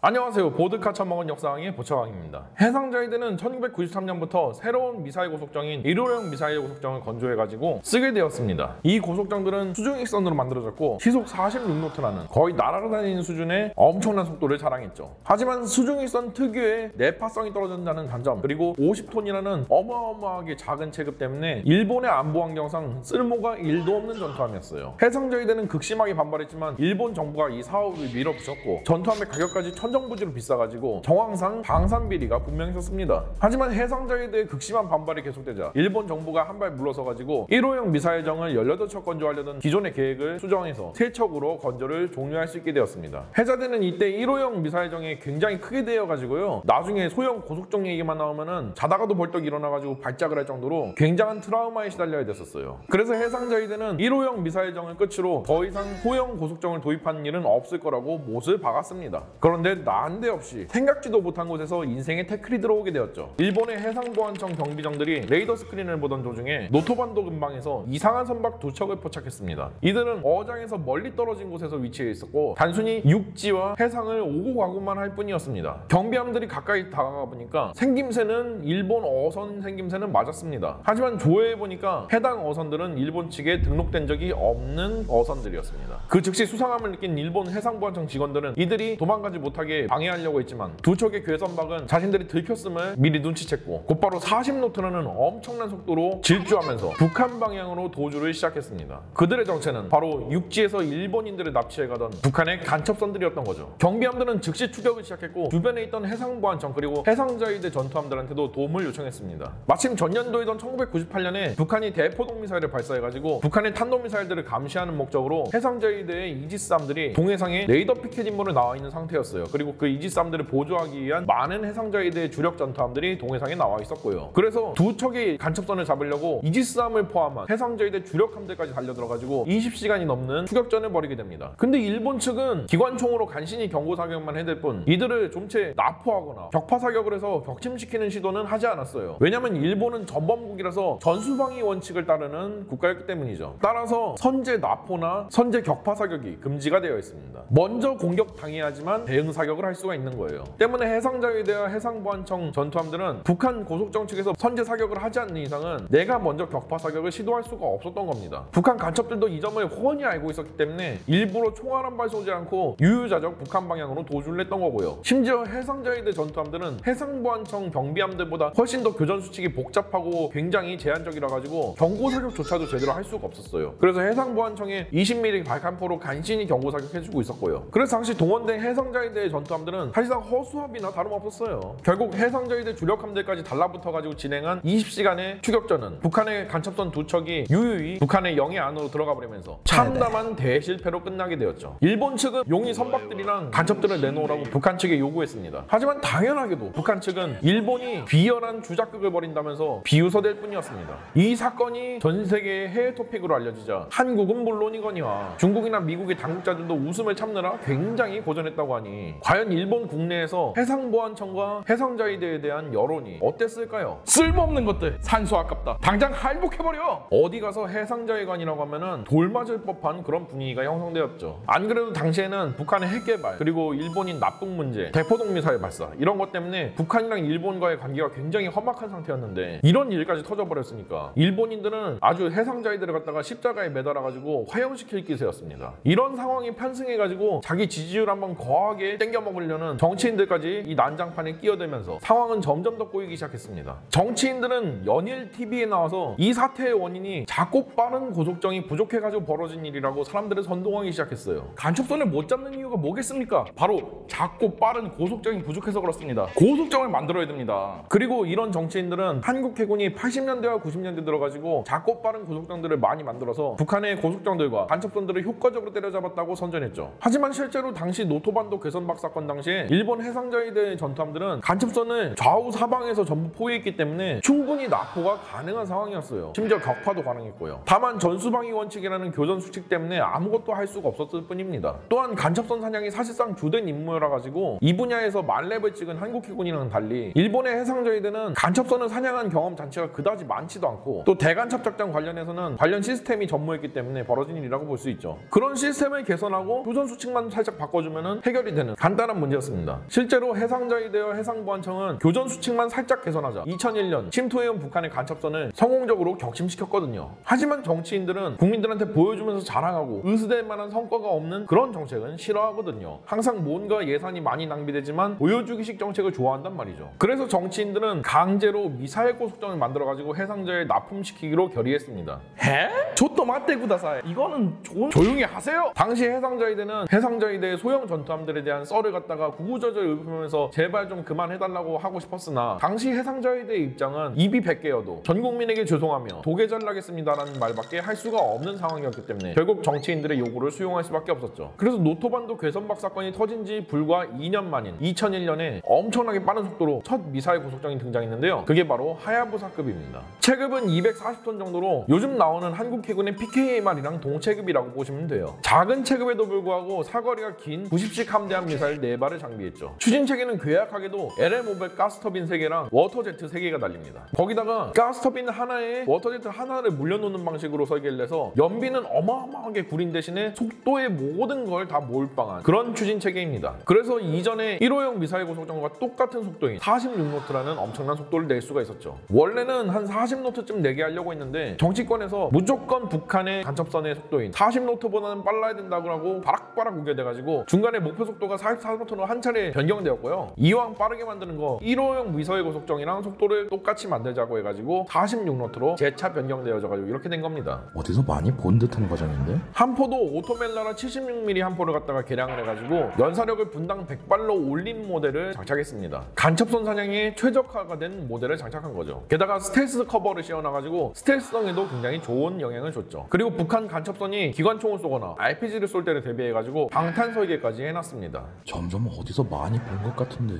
안녕하세요. 보드카 처먹은 역사왕의 보처왕입니다. 해상자위대는 1993년부터 새로운 미사일 고속정인 1호형 미사일 고속정을 건조해가지고 쓰게 되었습니다. 이 고속정들은 수중익선으로 만들어졌고 시속 46노트라는 거의 날아다니는 수준의 엄청난 속도를 자랑했죠. 하지만 수중익선 특유의 내파성이 떨어진다는 단점 그리고 50톤이라는 어마어마하게 작은 체급 때문에 일본의 안보 환경상 쓸모가 1도 없는 전투함이었어요. 해상자위대는 극심하게 반발했지만 일본 정부가 이 사업을 밀어붙였고 전투함의 가격까지 천정부지로 비싸가지고 정황상 방산 비리가 분명히 있었습니다. 하지만 해상자위대의 극심한 반발이 계속되자 일본 정부가 한 발 물러서가지고 1호형 미사일정을 18척 건조하려던 기존의 계획을 수정해서 3척으로 건조를 종료할 수 있게 되었습니다. 해자대는 이때 1호형 미사일정이 굉장히 크게 되어가지고요. 나중에 소형 고속정 얘기만 나오면은 자다가도 벌떡 일어나가지고 발작을 할 정도로 굉장한 트라우마에 시달려야 됐었어요. 그래서 해상자위대는 1호형 미사일정을 끝으로 더 이상 소형 고속정을 도입하는 일은 없을 거라고 못을 박았습니다. 그런데 난데없이 생각지도 못한 곳에서 인생의 태클이 들어오게 되었죠. 일본의 해상보안청 경비정들이 레이더 스크린을 보던 도중에 노토반도 근방에서 이상한 선박 두 척을 포착했습니다. 이들은 어장에서 멀리 떨어진 곳에서 위치해 있었고 단순히 육지와 해상을 오고 가고만 할 뿐이었습니다. 경비함들이 가까이 다가가 보니까 생김새는 일본 어선 생김새는 맞았습니다. 하지만 조회해 보니까 해당 어선들은 일본 측에 등록된 적이 없는 어선들이었습니다. 그 즉시 수상함을 느낀 일본 해상보안청 직원들은 이들이 도망가지 못하게 방해하려고 했지만 두 척의 괴선박은 자신들이 들켰음을 미리 눈치챘고 곧바로 40노트라는 엄청난 속도로 질주하면서 북한 방향으로 도주를 시작했습니다. 그들의 정체는 바로 육지에서 일본인들을 납치해가던 북한의 간첩선들이었던 거죠. 경비함들은 즉시 추격을 시작했고 주변에 있던 해상보안청 그리고 해상자위대 전투함들한테도 도움을 요청했습니다. 마침 전년도이던 1998년에 북한이 대포동 미사일을 발사해가지고 북한의 탄도미사일들을 감시하는 목적으로 해상자위대의 이지스함들이 동해상에 레이더 피켓 임무로 나와 있는 상태였어요. 그리고 그 이지스함들을 보조하기 위한 많은 해상자위대의 주력 전투함들이 동해상에 나와 있었고요. 그래서 두 척의 간첩선을 잡으려고 이지스함을 포함한 해상자위대 주력 함대까지 달려들어가지고 20시간이 넘는 추격전을 벌이게 됩니다. 근데 일본 측은 기관총으로 간신히 경고 사격만 해댈 뿐 이들을 좀채 납포하거나 격파 사격을 해서 격침시키는 시도는 하지 않았어요. 왜냐면 일본은 전범국이라서 전수방위 원칙을 따르는 국가였기 때문이죠. 따라서 선제 납포나 선제 격파 사격이 금지가 되어 있습니다. 먼저 공격 당해야지만 대응 사격 을 할 수가 있는 거예요. 때문에 해상자위대와 해상보안청 전투함들은 북한 고속정 측에서 선제 사격을 하지 않는 이상은 내가 먼저 격파 사격을 시도할 수가 없었던 겁니다. 북한 간첩들도 이 점을 훤히 알고 있었기 때문에 일부러 총알 한 발 쏘지 않고 유유자적 북한 방향으로 도주를 했던 거고요. 심지어 해상자위대 전투함들은 해상보안청 경비함들보다 훨씬 더 교전 수칙이 복잡하고 굉장히 제한적이라 가지고 경고 사격조차도 제대로 할 수가 없었어요. 그래서 해상보안청에 20mm 발칸포로 간신히 경고 사격해주고 있었고요. 그래서 당시 동원된 해상자위대 전 투함들은 사실상 허수아비나 다름없었어요. 결국 해상자위대 주력함들까지 달라붙어가지고 진행한 20시간의 추격전은 북한의 간첩선 두 척이 유유히 북한의 영해 안으로 들어가 버리면서 참담한 대실패로 끝나게 되었죠. 일본 측은 용의 선박들이랑 간첩들을 내놓으라고 북한 측에 요구했습니다. 하지만 당연하게도 북한 측은 일본이 비열한 주작극을 벌인다면서 비웃어댈 뿐이었습니다. 이 사건이 전 세계의 해외 토픽으로 알려지자 한국은 물론이거니와 중국이나 미국의 당국자들도 웃음을 참느라 굉장히 고전했다고 하니 과연 일본 국내에서 해상보안청과 해상자위대에 대한 여론이 어땠을까요? 쓸모없는 것들 산소 아깝다. 당장 할복해버려. 어디 가서 해상자위관이라고 하면은 돌 맞을 법한 그런 분위기가 형성되었죠. 안 그래도 당시에는 북한의 핵개발 그리고 일본인 납북 문제 대포동 미사일 발사 이런 것 때문에 북한이랑 일본과의 관계가 굉장히 험악한 상태였는데 이런 일까지 터져버렸으니까 일본인들은 아주 해상자위대를 갖다가 십자가에 매달아가지고 화형시킬 기세였습니다. 이런 상황이 편승해가지고 자기 지지율 한번 거하게 땡겨 먹으려는 정치인들까지 이 난장판에 끼어들면서 상황은 점점 더 꼬이기 시작했습니다. 정치인들은 연일 TV에 나와서 이 사태의 원인이 작고 빠른 고속정이 부족해가지고 벌어진 일이라고 사람들을 선동하기 시작했어요. 간첩선을 못 잡는 이유가 뭐겠습니까? 바로 작고 빠른 고속정이 부족해서 그렇습니다. 고속정을 만들어야 됩니다. 그리고 이런 정치인들은 한국 해군이 80년대와 90년대 들어가지고 작고 빠른 고속정들을 많이 만들어서 북한의 고속정들과 간첩선들을 효과적으로 때려잡았다고 선전했죠. 하지만 실제로 당시 노토반도 괴선 박 사건 당시에 일본 해상자위대 전투함들은 간첩선을 좌우 사방에서 전부 포위했기 때문에 충분히 납포가 가능한 상황이었어요. 심지어 격파도 가능했고요. 다만 전수방위 원칙이라는 교전 수칙 때문에 아무것도 할 수가 없었을 뿐입니다. 또한 간첩선 사냥이 사실상 주된 임무라 가지고 이 분야에서 만렙을 찍은 한국 해군이랑은 달리 일본의 해상자위대는 간첩선을 사냥한 경험 자체가 그다지 많지도 않고 또 대간첩 작전 관련해서는 관련 시스템이 전무했기 때문에 벌어진 일이라고 볼 수 있죠. 그런 시스템을 개선하고 교전 수칙만 살짝 바꿔주면 해결이 되는 간단한 문제였습니다. 실제로 해상자위대와 해상보안청은 교전 수칙만 살짝 개선하자 2001년 침투해온 북한의 간첩선을 성공적으로 격침시켰거든요. 하지만 정치인들은 국민들한테 보여주면서 자랑하고 의수될 만한 성과가 없는 그런 정책은 싫어하거든요. 항상 뭔가 예산이 많이 낭비되지만 보여주기식 정책을 좋아한단 말이죠. 그래서 정치인들은 강제로 미사일 고속정을 만들어가지고 해상자에 납품시키기로 결의했습니다. 해? 저또 맞대 구다사이. 이거는 좋은 조용히 하세요. 당시 해상자위대는 해상자위대의 소형 전투함들에 대한 썰을 갖다가 구구절절 읊으면서 제발 좀 그만해달라고 하고 싶었으나 당시 해상자위대의 입장은 입이 100개여도 전 국민에게 죄송하며 도계절나겠습니다라는 말밖에 할 수가 없는 상황이었기 때문에 결국 정치인들의 요구를 수용할 수밖에 없었죠. 그래서 노토반도 괴선박 사건이 터진 지 불과 2년 만인 2001년에 엄청나게 빠른 속도로 첫 미사일 고속정이 등장했는데요. 그게 바로 하야부사급입니다. 체급은 240톤 정도로 요즘 나오는 한국 해군의 PKMR이랑 동체급이라고 보시면 돼요. 작은 체급에도 불구하고 사거리가 긴 90식 함대함 미사일 4발을 장비했죠. 추진 체계는 괴약하게도 LM500 가스터빈 3개랑 워터제트 3개가 달립니다. 거기다가 가스터빈 하나에 워터제트 하나를 물려놓는 방식으로 설계를 해서 연비는 어마어마하게 구린 대신에 속도에 모든 걸 다 몰빵한 그런 추진 체계입니다. 그래서 이전에 1호형 미사일 고속정과 똑같은 속도인 46노트라는 엄청난 속도를 낼 수가 있었죠. 원래는 한 40노트쯤 내게 하려고 했는데 정치권에서 무조건 북한의 간첩선의 속도인 40노트보다는 빨라야 된다고 하고 바락바락 우겨대가지고 중간에 목표 속도가 44노트로 한 차례 변경되었고요. 이왕 빠르게 만드는 거 1호형 미사일 고속정이랑 속도를 똑같이 만들자고 해가지고 46노트로 재차 변경되어져가지고 이렇게 된 겁니다. 어디서 많이 본 듯한 과정인데? 함포도 오토멜라라 76mm 함포를 갖다가 개량을 해가지고 연사력을 분당 100발로 올린 모델을 장착했습니다. 간첩선 사냥에 최적화가 된 모델을 장착한 거죠. 게다가 스텔스 커버를 씌워놔가지고 스텔스성에도 굉장히 좋은 영향을 줬죠. 그리고 북한 간첩선이 기관총을 쏘거나 RPG를 쏠 때를 대비해가지고 방탄 설계까지 해놨습니다. 점점 어디서 많이 본 것 같은데.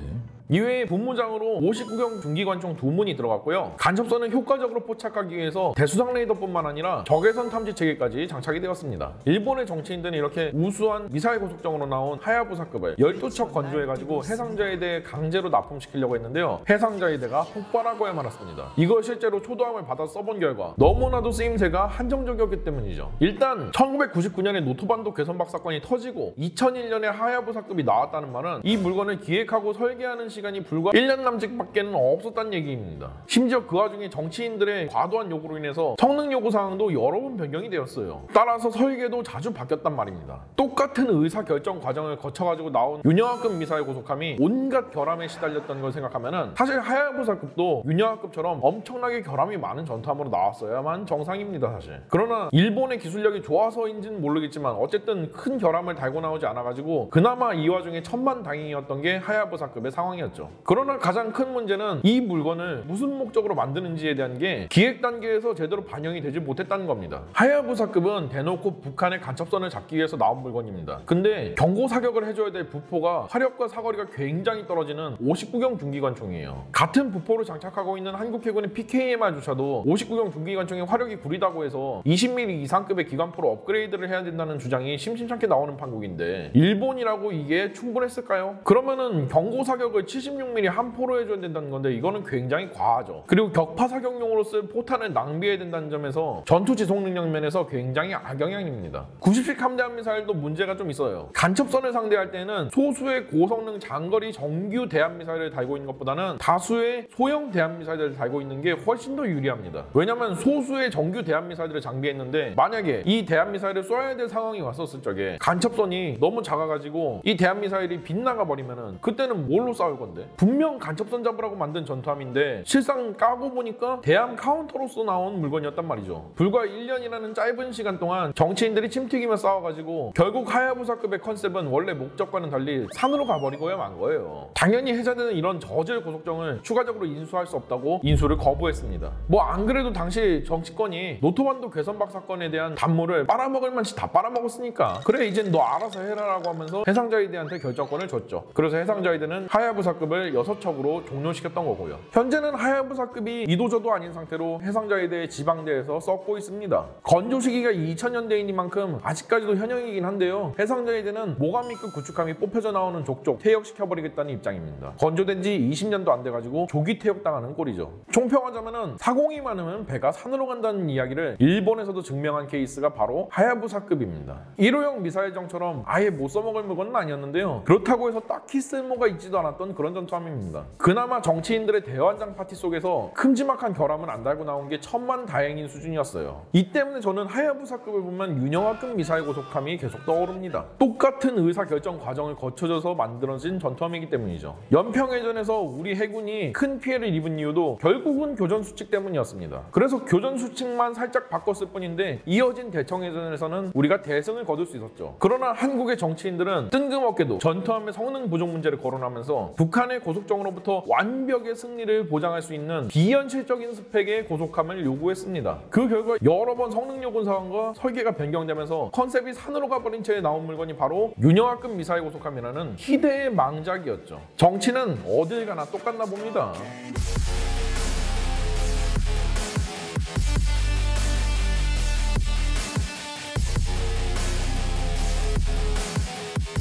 이외에 본무장으로 50구경 중기관총 두 문이 들어갔고요. 간첩선을 효과적으로 포착하기 위해서 대수상 레이더뿐만 아니라 적외선 탐지 체계까지 장착이 되었습니다. 일본의 정치인들은 이렇게 우수한 미사일 고속정으로 나온 하야부사급을 12척 건조해가지고 해상자위대에 강제로 납품시키려고 했는데요. 해상자위대가 폭발하고야 말았습니다. 이걸 실제로 초도함을 받아 써본 결과 너무나도 쓰임새가 한정적이었기 때문이죠. 일단 1999년에 노토반도 괴선박 사건이 터지고 2001년에 하야부사급이 나왔다는 말은 이 물건을 기획하고 설계하는 시 간이 불과 1년 남짓밖에는 없었다는 얘기입니다. 심지어 그 와중에 정치인들의 과도한 요구로 인해서 성능 요구 사항도 여러 번 변경이 되었어요. 따라서 설계도 자주 바뀌었단 말입니다. 똑같은 의사 결정 과정을 거쳐가지고 나온 윤영하급 미사일 고속함이 온갖 결함에 시달렸던 걸 생각하면은 사실 하야부사급도 윤영하급처럼 엄청나게 결함이 많은 전투함으로 나왔어야만 정상입니다, 사실. 그러나 일본의 기술력이 좋아서인지는 모르겠지만 어쨌든 큰 결함을 달고 나오지 않아가지고 그나마 이 와중에 천만다행이었던 게 하야부사급의 상황이었죠. 그러나 가장 큰 문제는 이 물건을 무슨 목적으로 만드는지에 대한 게 기획 단계에서 제대로 반영이 되지 못했다는 겁니다. 하야부사급은 대놓고 북한의 간첩선을 잡기 위해서 나온 물건입니다. 근데 경고 사격을 해줘야 될 부포가 화력과 사거리가 굉장히 떨어지는 59경 중기관총이에요. 같은 부포를 장착하고 있는 한국 해군의 PKMR조차도 59경 중기관총의 화력이 구리다고 해서 20mm 이상급의 기관포로 업그레이드를 해야 된다는 주장이 심심찮게 나오는 판국인데 일본이라고 이게 충분했을까요? 그러면은 경고 사격을 76mm 한 포로 해줘야 된다는 건데 이거는 굉장히 과하죠. 그리고 격파 사격용으로 쓸 포탄을 낭비해야 된다는 점에서 전투 지속 능력 면에서 굉장히 악영향입니다. 90식 함대함 미사일도 문제가 좀 있어요. 간첩선을 상대할 때는 소수의 고성능 장거리 정규 대함 미사일을 달고 있는 것보다는 다수의 소형 대함 미사일을 달고 있는 게 훨씬 더 유리합니다. 왜냐면 소수의 정규 대함 미사일들을 장비했는데 만약에 이 대함 미사일을 쏴야 될 상황이 왔었을 적에 간첩선이 너무 작아가지고 이 대함 미사일이 빗나가 버리면은 그때는 뭘로 싸울 건데? 분명 간첩선 잡으라고 만든 전투함인데 실상 까고 보니까 대함 카운터로서 나온 물건이었단 말이죠. 불과 1년이라는 짧은 시간 동안 정치인들이 침튀기며 싸워가지고 결국 하야부사급의 컨셉은 원래 목적과는 달리 산으로 가버리고야 만 거예요. 당연히 해자되는 이런 저질 고속정을 추가적으로 인수할 수 없다고 인수를 거부했습니다. 뭐 안 그래도 당시 정치권이 노토반도 괴선박 사건에 대한 단물을 빨아먹을 만치 다 빨아먹었으니까 그래 이젠 너 알아서 해라라고 하면서 해상자위대한테 결정권을 줬죠. 그래서 해상자위대는 하야부사 하야부사급을 6척으로 종료시켰던 거고요. 현재는 하야부사급이 이도저도 아닌 상태로 해상자위대 지방대에서 썩고 있습니다. 건조 시기가 2000년대인 만큼 아직까지도 현역이긴 한데요. 해상자위대는 모가미급 구축함이 뽑혀져 나오는 족족 퇴역시켜버리겠다는 입장입니다. 건조된 지 20년도 안 돼가지고 조기 퇴역당하는 꼴이죠. 총평하자면은 사공이 많으면 배가 산으로 간다는 이야기를 일본에서도 증명한 케이스가 바로 하야부사급입니다. 1호형 미사일정처럼 아예 못 써먹을 물건은 아니었는데요. 그렇다고 해서 딱히 쓸모가 있지도 않았던 그런 전투함입니다. 그나마 정치인들의 대환장 파티 속에서 큼지막한 결함은 안 달고 나온 게 천만 다행인 수준이었어요. 이 때문에 저는 하야부사급을 보면 윤영하급 미사일 고속함이 계속 떠오릅니다. 똑같은 의사결정 과정을 거쳐져서 만들어진 전투함이기 때문이죠. 연평해전에서 우리 해군이 큰 피해를 입은 이유도 결국은 교전 수칙 때문이었습니다. 그래서 교전 수칙만 살짝 바꿨을 뿐인데 이어진 대청해전에서는 우리가 대승을 거둘 수 있었죠. 그러나 한국의 정치인들은 뜬금없게도 전투함의 성능 부족 문제를 거론하면서 북 한의 고속정으로부터 완벽의 승리를 보장할 수 있는 비현실적인 스펙의 고속함을 요구했습니다. 그 결과 여러 번 성능 요구 사항과 설계가 변경되면서 컨셉이 산으로 가버린 채 나온 물건이 바로 윤영하급 미사일 고속함이라는 희대의 망작이었죠. 정치는 어딜 가나 똑같나 봅니다.